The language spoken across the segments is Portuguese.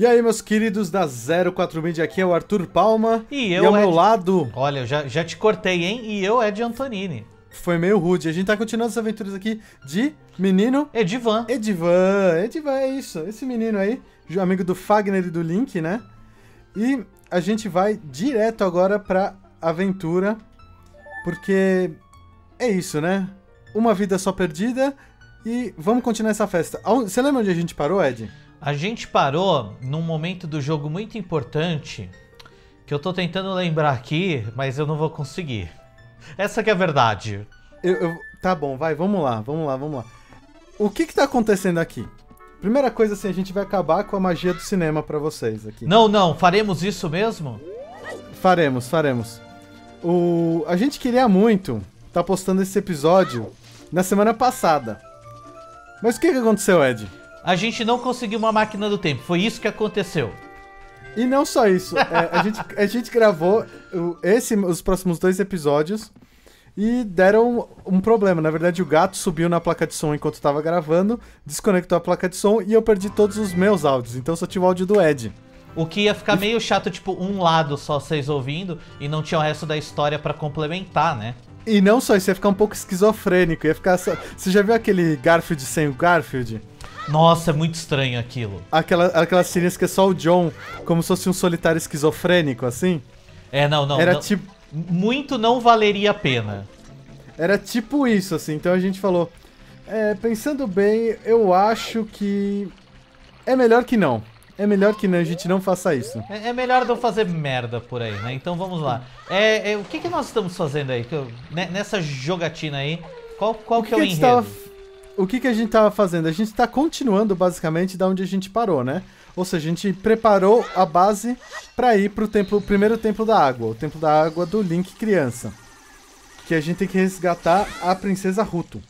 E aí, meus queridos da 04 Media, aqui é o Arthur Palma. E eu, e ao meu Ed- lado, Olha, eu já, já te cortei, hein? E eu, Ed Antonini. foi meio rude. A gente tá continuando as aventuras aqui de menino Edivan. Edivan. Edivan é isso, esse menino aí, amigo do Fagner e do Link, né? E a gente vai direto agora pra aventura, porque é isso, né? Uma vida só perdida e vamos continuar essa festa. Você lembra onde a gente parou, Ed? A gente parou num momento do jogo muito importante que eu tô tentando lembrar aqui, mas eu não vou conseguir. Essa que é a verdade. Eu, eu- tá bom, vai, vamos lá, vamos lá, vamos lá. O que que tá acontecendo aqui? Primeira coisa assim, a gente vai acabar com a magia do cinema pra vocês aqui. Não, não, faremos isso mesmo? Faremos, faremos. O... A gente queria muito tá postando esse episódio na semana passada. Mas o que que aconteceu, Ed? A gente não conseguiu uma máquina do tempo, foi isso que aconteceu. E não só isso, é, a, gente, a gente gravou esse, os próximos dois episódios e deram um problema. Na verdade, o gato subiu na placa de som enquanto estava gravando, desconectou a placa de som e eu perdi todos os meus áudios. Então só tive o áudio do Ed. O que ia ficar meio chato, tipo, um lado só vocês ouvindo e não tinha o resto da história pra complementar, né? E não só isso, ia ficar um pouco esquizofrênico. Ia ficar. só- Você já viu aquele Garfield sem o Garfield? Nossa, é muito estranho aquilo. Aquela, aquelas tirinhas que é só o John, como se fosse um solitário esquizofrênico, assim? É, não, não. Era não- tipo. Muito não valeria a pena. Era tipo isso, assim. Então a gente falou. É, pensando bem, eu acho que. É melhor que não. É melhor que não, a gente não faça isso. É, é melhor não fazer merda por aí, né? Então vamos lá. É, é, o que, que nós estamos fazendo aí? Eu- ne- nessa jogatina aí, qual, qual O que, que, é o enredo? tava. O que, que a gente tava fazendo? A gente tá continuando basicamente da onde a gente parou, né? Ou seja, a gente preparou a base pra ir pro templo, o primeiro templo da água, o templo da água do Link criança. Que a gente tem que resgatar a princesa Ruto.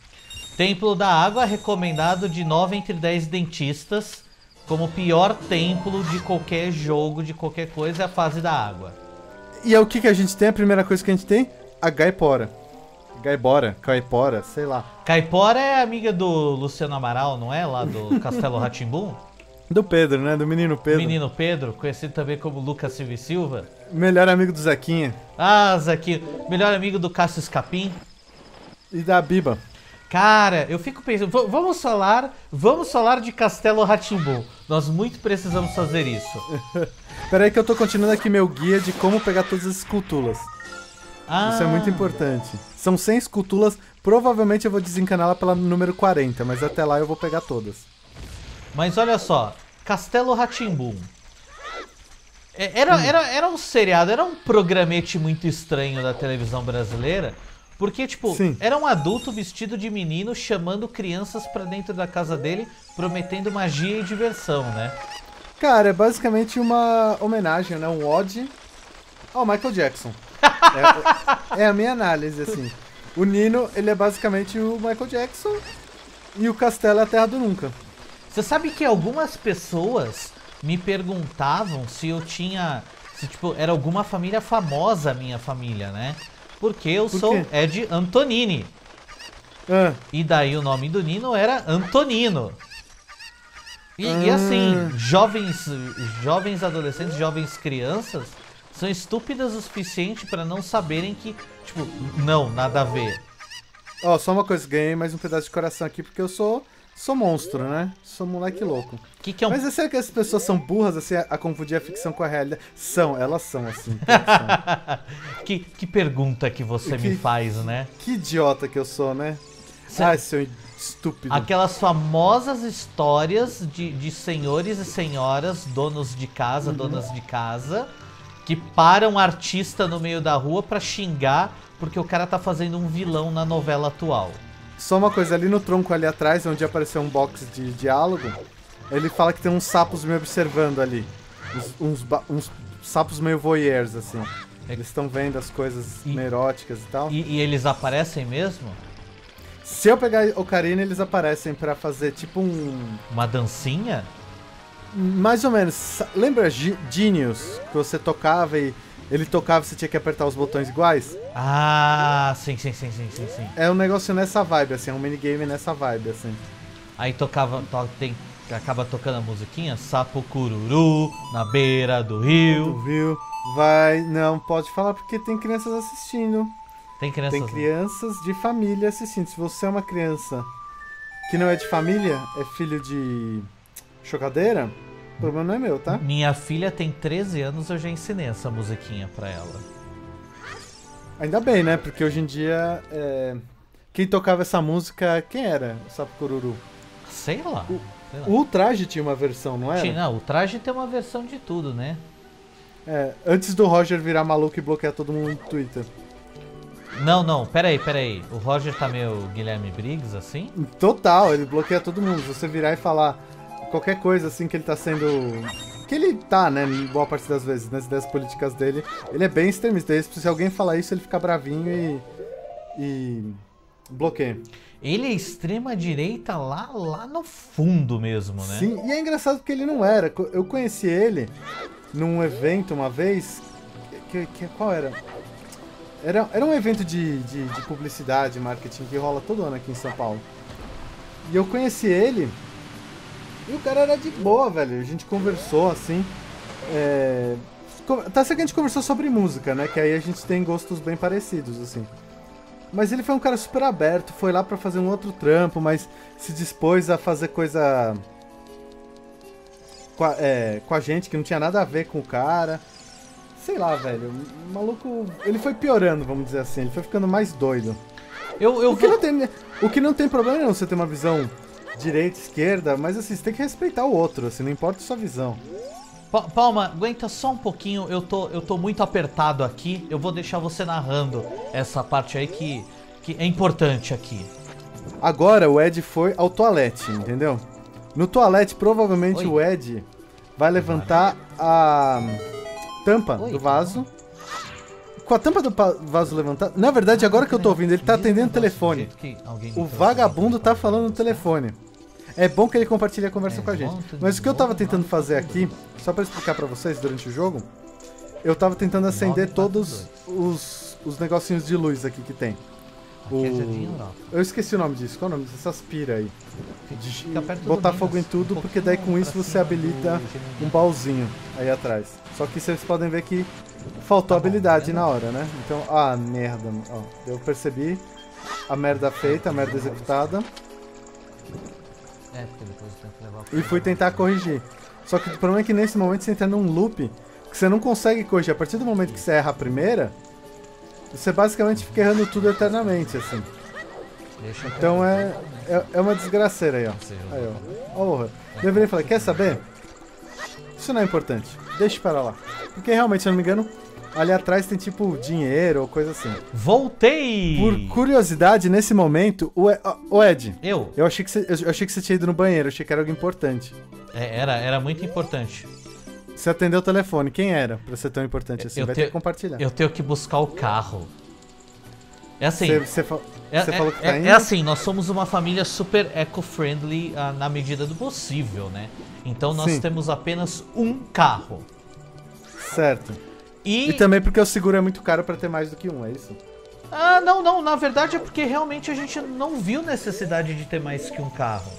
Templo da Água recomendado de 9 entre 10 dentistas como o pior templo de qualquer jogo, de qualquer coisa, é a fase da água. E é o que, que a gente tem? A primeira coisa que a gente tem? A Gaipora. Gaibora, Caipora, sei lá. Caipora é amiga do Luciano Amaral, não é? Lá do Castelo Ratimbum. Do Pedro, né? Do menino Pedro. Menino Pedro, conhecido também como Lucas Silva e Silva. Melhor amigo do Zequinha. Ah, Zaquinho, melhor amigo do Cássio Escapim. E da Biba. Cara, eu fico pensando, vamos falar, vamos falar de Castelo Ratimbum. Nós muito precisamos fazer isso. Pera aí que eu tô continuando aqui meu guia de como pegar todas as esculturas. Ah, Isso é muito importante. São 100 esculturas, provavelmente eu vou desencaná-la pela número 40, mas até lá eu vou pegar todas. Mas olha só, Castelo Ratimbum. Era, era, era um seriado, era um programete muito estranho da televisão brasileira. Porque, tipo, Sim. era um adulto vestido de menino chamando crianças pra dentro da casa dele, prometendo magia e diversão, né? Cara, é basicamente uma homenagem, né? Um ode ao Michael Jackson. é, é a minha análise, assim. O Nino, ele é basicamente o Michael Jackson e o Castelo é a Terra do Nunca. Você sabe que algumas pessoas me perguntavam se eu tinha. Se, tipo, era alguma família famosa a minha família, né? Porque eu Por sou quê? Ed Antonini. Ah, E daí o nome do Nino era Antonino. E, e Ah. assim, jovens, jovens adolescentes, jovens crianças são estúpidas o suficiente pra não saberem que, tipo, não, nada a ver. ó, só uma coisa, ganhei mais um pedaço de coração aqui porque eu sou sou monstro, né? Sou moleque louco. Que, que é um Mas é sério que as pessoas são burras assim a, a confundir a ficção com a realidade? São, elas são assim. que são. que, que pergunta que você Que- me faz, né? que idiota que eu sou, né? Cê- Ai, seu estúpido. Aquelas famosas histórias de, de senhores e senhoras, donos de casa, donas de casa, que param artista no meio da rua pra xingar porque o cara tá fazendo um vilão na novela atual. Só uma coisa, ali no tronco ali atrás, onde apareceu um box de diálogo, ele fala que tem uns sapos me observando ali. Uns, uns uns sapos meio voyeurs, assim. Eles estão vendo as coisas E- eróticas e tal. E, e eles aparecem mesmo? Se eu pegar Ocarina, eles aparecem pra fazer tipo um. Uma dancinha? Mais ou menos. Lembra Ge- Genius? Que você tocava e ele tocava e você tinha que apertar os botões iguais? Ah, sim, sim, sim, sim, sim, sim. É um negócio nessa vibe, assim, é um minigame nessa vibe, assim. Aí tocava, to- tem, acaba tocando a musiquinha, sapo cururu na beira do rio. Tu viu? Vai, não pode falar porque tem crianças assistindo. Tem crianças. Tem crianças de família assistindo. Se você é uma criança que não é de família, é filho de chocadeira, o problema não é meu, tá? Minha filha tem 13 anos, eu já ensinei essa musiquinha pra ela. Ainda bem, né? Porque hoje em dia, é, quem tocava essa música, quem era o Sapo Cururu? Sei lá. O- sei lá. O Ultraje tinha uma versão, não era? Tinha- Não, o traje tem uma versão de tudo, né? É, antes do Roger virar maluco e bloquear todo mundo no Twitter. Não, não, peraí, peraí. O Roger tá meio Guilherme Briggs, assim? Total, ele bloqueia todo mundo. Você virar e falar qualquer coisa assim que ele tá sendo. Que ele tá, né? Boa parte das vezes, nas ideias políticas dele. Ele é bem extremista. Se alguém falar isso, ele fica bravinho e. e. bloqueia. Ele é extrema direita lá, lá no fundo mesmo, né? Sim, e é engraçado porque ele não era. Eu conheci ele num evento uma vez. Que, que- qual era? Era, era um evento de, de, de publicidade, marketing que rola todo ano aqui em São Paulo. E eu conheci ele. E o cara era de boa, velho. A gente conversou assim. É... Tá certo que a gente conversou sobre música, né? Que aí a gente tem gostos bem parecidos, assim. Mas ele foi um cara super aberto, foi lá pra fazer um outro trampo, mas se dispôs a fazer coisa com a, é, com a gente que não tinha nada a ver com o cara. Sei lá, velho. O maluco. Ele foi piorando, vamos dizer assim. Ele foi ficando mais doido. Eu, eu O que, vou... não tem, o que não tem problema não você ter uma visão direita, esquerda, mas assim, você tem que respeitar o outro, assim, não importa a sua visão. Pa- Palma, aguenta só um pouquinho, eu tô, eu tô muito apertado aqui. Eu vou deixar você narrando essa parte aí que, que é importante aqui. Agora o Ed foi ao toalete, entendeu? No toalete, provavelmente Oi. o Ed vai levantar a tampa Oi. do vaso. Com a tampa do vaso levantada. Na verdade, agora que eu tô ouvindo, ele tá atendendo o telefone. O vagabundo tá falando no telefone. É bom que ele compartilhe a conversa É com a gente. Mas o que eu tava tentando fazer aqui, só pra explicar pra vocês durante o jogo, eu tava tentando acender todos os, os negocinhos de luz aqui que tem. É o-. Eu esqueci o nome disso. Qual é o nome dessas pira aí? De botar fogo em um tudo, porque daí com isso você habilita um baúzinho aí atrás. Só que vocês podem ver que faltou Tá bom, habilidade né? na hora, né? Então, ah, merda. Ó, eu percebi a merda feita, a merda executada É, porque depois tem que levar e fui tentar corrigir. Só que o problema é que nesse momento você entra num loop que você não consegue corrigir. A partir do momento que você erra a primeira, você basicamente fica errando tudo eternamente, assim. Deixa eu Então é, é, é uma desgraceira aí, ó. Aí, ó. O horror. Deveria falar, quer saber? Isso não é importante. Deixa para lá. Porque realmente, se eu não me engano, ali atrás tem tipo dinheiro ou coisa assim. Voltei! Por curiosidade, nesse momento, o, E- ó, o Ed, Eu? eu achei, que você, eu achei que você tinha ido no banheiro, achei que era algo importante. É, era, era muito importante. Você atendeu o telefone, quem era pra ser tão importante assim? Eu Vai te- ter que compartilhar. Eu tenho que buscar o carro. É assim. Você, você, É, você é- falou que tá é- indo? é assim, nós somos uma família super eco-friendly ah, na medida do possível, né? Então nós Sim. temos apenas um carro. Certo. E. E também porque o seguro é muito caro pra ter mais do que um, é isso? Ah, não, não. Na verdade é porque realmente a gente não viu necessidade de ter mais que um carro.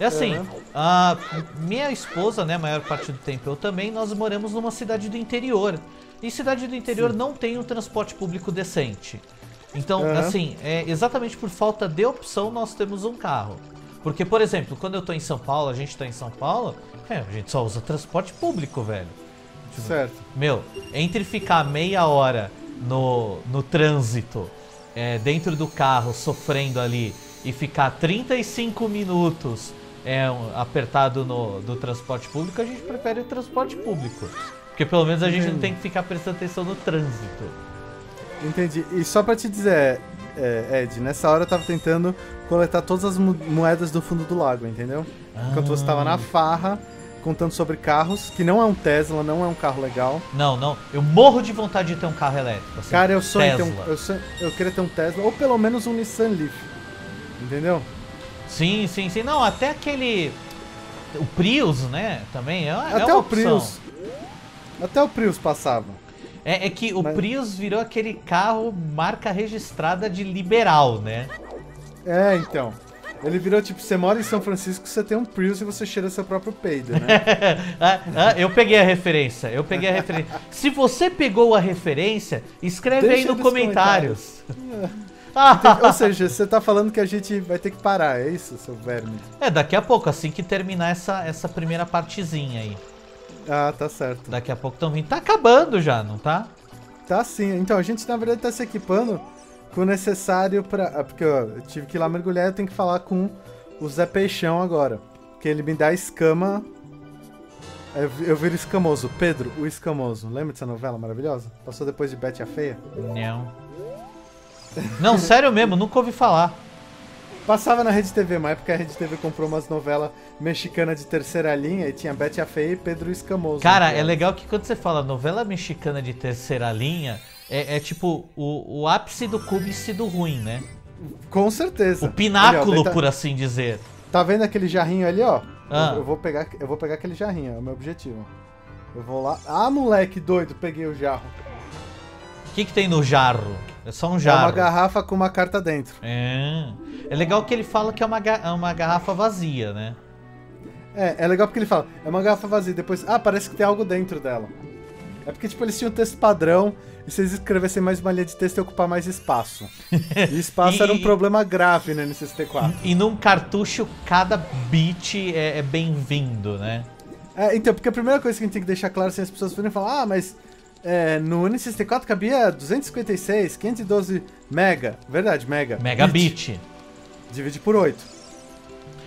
É assim, Uhum. a minha esposa, né, a maior parte do tempo eu também, nós moramos numa cidade do interior. E cidade do interior não tem um transporte público decente. Então, Uhum. assim, é exatamente por falta de opção nós temos um carro. Porque, por exemplo, quando eu tô em São Paulo, a gente tá em São Paulo, é, a gente só usa transporte público, velho. Certo. meu, entre ficar meia hora no, no trânsito, é, dentro do carro, sofrendo ali, e ficar 35 minutos é, apertado no do transporte público, a gente prefere o transporte público. Porque pelo menos a gente não Entendi. tem que ficar prestando atenção no trânsito. Entendi. E só pra te dizer, é, Ed, nessa hora eu tava tentando coletar todas as mo- moedas do fundo do lago, entendeu? Enquanto você tava Ah. na farra, contando sobre carros, que não é um Tesla, não é um carro legal. Não, não. Eu morro de vontade de ter um carro elétrico. assim, Cara, eu sonho ter um. Eu, sonho- eu queria ter um Tesla, ou pelo menos um Nissan Leaf. Entendeu? Sim, sim, sim. Não, até aquele. O Prius, né? Também é, é Até uma o opção. Prius. Até o Prius passava. É, é que o Mas- Prius virou aquele carro marca registrada de liberal, né? É, então. Ele virou tipo, você mora em São Francisco, você tem um Prius e você cheira seu próprio peido, né? Ah, ah, eu peguei a referência, eu peguei a referência. Se você pegou a referência, escreve Deixa aí no nos comentários. Ou seja, você tá falando que a gente vai ter que parar, é isso, seu verme? É, daqui a pouco, assim que terminar essa, essa primeira partezinha aí. Ah, tá certo. Daqui a pouco estão vindo. Tá acabando já, não tá? Tá sim. Então, a gente na verdade tá se equipando com o necessário pra. ah, Porque ó, eu tive que ir lá mergulhar eu tenho que falar com o Zé Peixão agora. Porque ele me dá escama. Eu, eu viro escamoso. Pedro, o escamoso. Lembra dessa novela maravilhosa? Passou depois de Betty a Feia? Não. Não, sério mesmo, nunca ouvi falar. Passava na Rede TV, uma época a Rede TV comprou umas novelas mexicanas de terceira linha e tinha Betty a Feia e Pedro Escamoso. Cara, é legal que quando você fala novela mexicana de terceira linha, é, é tipo o, o ápice do cúbice do ruim, né? Com certeza. O pináculo, Ali, ó, tá- por assim dizer. Tá vendo aquele jarrinho ali, ó? Ah. Eu, eu vou pegar, eu vou pegar aquele jarrinho, é o meu objetivo. Eu vou lá. Ah, moleque doido, peguei o jarro. O que, que tem no jarro? É só um É uma jarro. garrafa com uma carta dentro. É. É legal que ele fala que é uma, ga- é uma garrafa vazia, né? É, é legal porque ele fala, é uma garrafa vazia, depois, ah, parece que tem algo dentro dela. É porque, tipo, eles tinham texto padrão, e se eles escrevessem mais uma linha de texto, ia ocupar mais espaço. E espaço E- era um problema grave no N64. E num cartucho, cada bit é, é bem-vindo, né? É, então, porque a primeira coisa que a gente tem que deixar claro, assim, as pessoas virem falar, ah, mas é, no N64 cabia 256, 512 mega. Verdade, mega. Bit. Megabit. Divide por 8.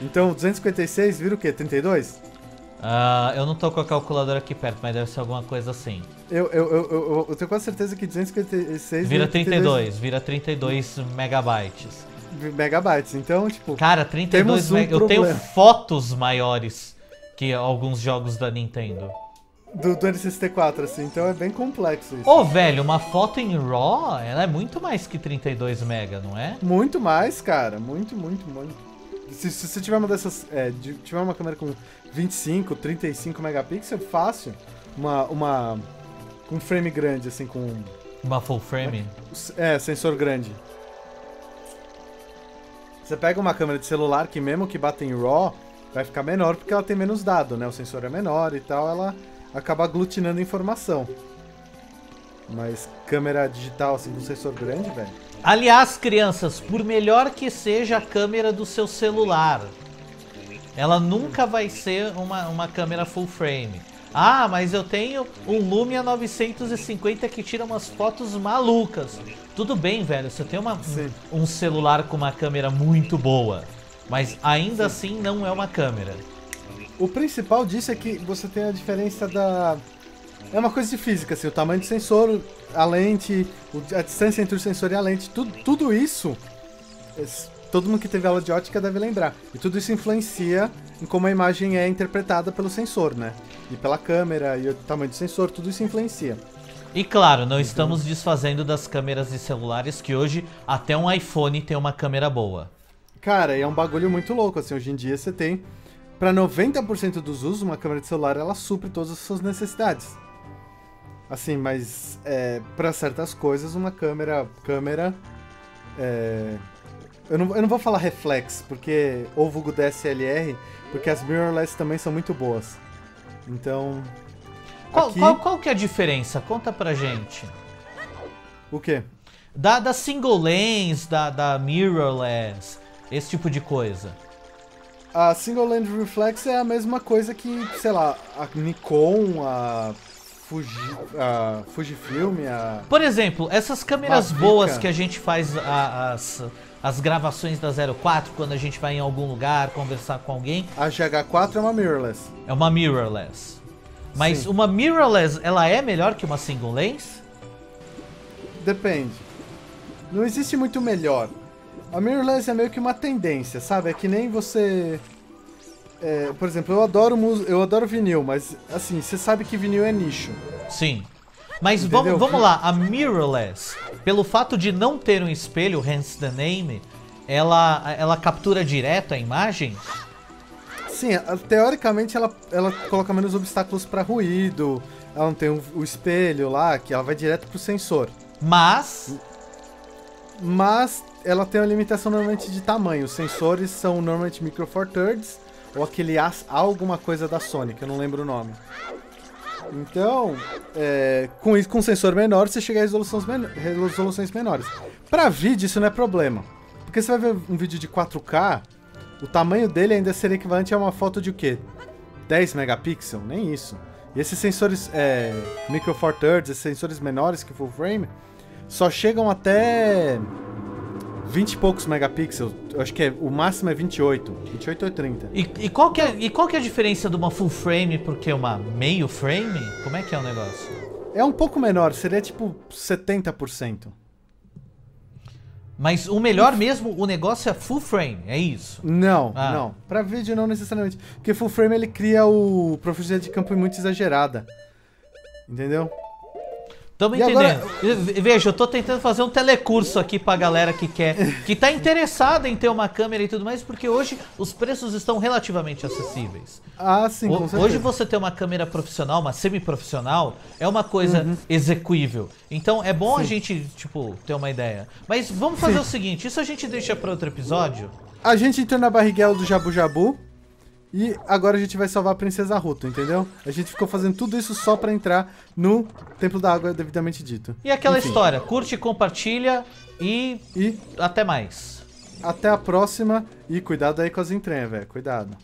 Então, 256 vira o quê? 32? Ah, eu não tô com a calculadora aqui perto, mas deve ser alguma coisa assim. Eu, eu, eu, eu, eu tenho quase certeza que 256 Vira 32, vira 32 megabytes. megabytes. Então, tipo, Cara, 32 Temos um. Eu tenho fotos maiores que alguns jogos da Nintendo. do, do N64, assim. Então é bem complexo isso. Ô, velho, uma foto em RAW, ela é muito mais que 32 mega, não é? Muito mais, cara. Muito, muito, muito. Se, se você tiver uma dessas. É, de- tiver uma câmera com 25, 35 megapixels, fácil. Uma. uma com frame grande, assim, com. Uma full frame. É, sensor grande. Você pega uma câmera de celular que, mesmo que bata em RAW, vai ficar menor porque ela tem menos dado, né? O sensor é menor e tal, ela acaba aglutinando informação. Mas câmera digital, assim, com sensor grande, velho. Aliás, crianças, por melhor que seja a câmera do seu celular, ela nunca vai ser uma, uma câmera full frame. Ah, mas eu tenho um Lumia 950 que tira umas fotos malucas. Tudo bem, velho, você tem uma, Sim. um celular com uma câmera muito boa, mas ainda assim não é uma câmera. O principal disso é que você tem a diferença da. É uma coisa de física, assim, o tamanho do sensor, a lente, a distância entre o sensor e a lente, tudo, tudo isso. es- Todo mundo que teve aula de ótica deve lembrar. E tudo isso influencia em como a imagem é interpretada pelo sensor, né? E pela câmera, e o tamanho do sensor, tudo isso influencia. E claro, não estamos desfazendo das câmeras de celulares que hoje até um iPhone tem uma câmera boa. Cara, e é um bagulho muito louco, assim, hoje em dia você tem. Pra 90% dos usos, uma câmera de celular ela supre todas as suas necessidades. Assim, mas é, para certas coisas, uma câmera. câmera é, eu, não, eu não vou falar reflex, porque. Ou vulgo DSLR, porque as mirrorless também são muito boas. Então. Qual, aqui, qual, qual que é a diferença? Conta pra gente. O quê? Da, da single lens, da, da mirrorless, esse tipo de coisa. A single lens reflex é a mesma coisa que, sei lá, a Nikon, a Fuji, a Fujifilm, a Por exemplo, essas câmeras Mavica. boas que a gente faz a- as, as gravações da 04 quando a gente vai em algum lugar conversar com alguém, A GH4 é uma mirrorless. é uma mirrorless. Mas Sim. uma mirrorless, ela é melhor que uma single lens? Depende. Não existe muito melhor. A mirrorless é meio que uma tendência, sabe? É que nem você. É, por exemplo, eu adoro eu adoro vinil, mas assim, você sabe que vinil é nicho. Sim. Mas vamos, vamos lá, a mirrorless, pelo fato de não ter um espelho, hence the name, ela, ela captura direto a imagem? Sim, teoricamente ela, ela coloca menos obstáculos para ruído. Ela não tem o, o espelho lá, que ela vai direto pro sensor. Mas Mas ela tem uma limitação normalmente de tamanho. Os sensores são normalmente Micro Four Thirds ou aquele as, alguma coisa da Sony, que eu não lembro o nome. Então, é, com, isso, com sensor menor, você chega a resoluções, men resoluções menores. Para vídeo, isso não é problema. Porque você vai ver um vídeo de 4K, o tamanho dele ainda seria equivalente a uma foto de o quê? 10 megapixels? Nem isso. E esses sensores é, Micro Four Thirds, esses sensores menores que full frame, só chegam até 20 e poucos megapixels. Eu acho que é, o máximo é 28. 28 ou 30. E, e, qual que é, e qual que é a diferença de uma full frame porque uma meio frame? Como é que é o negócio? É um pouco menor, seria tipo 70%. Mas o melhor mesmo, o negócio é full frame, é isso? Não, ah. não. Pra vídeo não necessariamente. Porque full frame ele cria o profundidade de campo muito exagerada. Entendeu? Estamos entendendo. Agora... Veja, eu tô tentando fazer um telecurso aqui pra galera que quer, que tá interessada em ter uma câmera e tudo mais, porque hoje os preços estão relativamente acessíveis. Ah, sim, o, Hoje você ter uma câmera profissional, uma semi-profissional, é uma coisa uhum. execuível. Então é bom sim. a gente, tipo, ter uma ideia. Mas vamos fazer sim. o seguinte, isso a gente deixa para outro episódio? A gente entrou na barriguela do Jabu Jabu. E agora a gente vai salvar a Princesa Ruto, entendeu? A gente ficou fazendo tudo isso só pra entrar no Templo da Água devidamente dito. E aquela Enfim. história, curte, compartilha e... e até mais. Até a próxima e cuidado aí com as entranhas, velho. Cuidado.